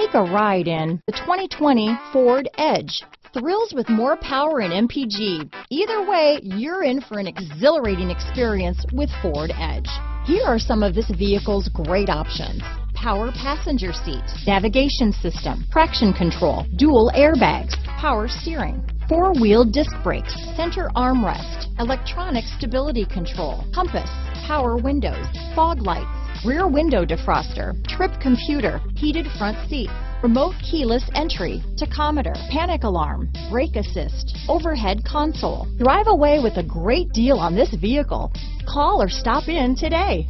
Take a ride in the 2020 Ford Edge. Thrills with more power and MPG. Either way, you're in for an exhilarating experience with Ford Edge. Here are some of this vehicle's great options. Power passenger seat, navigation system, traction control, dual airbags, power steering, four-wheel disc brakes, center armrest, electronic stability control, compass, power windows, fog lights, rear window defroster, trip computer, heated front seats, remote keyless entry, tachometer, panic alarm, brake assist, overhead console. Drive away with a great deal on this vehicle. Call or stop in today.